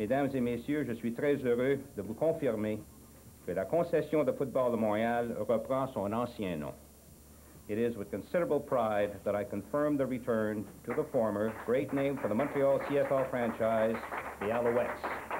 Mesdames et Messieurs, je suis très heureux de vous confirmer que la concession de football de Montréal reprend son ancien nom. It is with considerable pride that I confirm the return to the former great name for the Montreal CFL franchise, the Alouettes.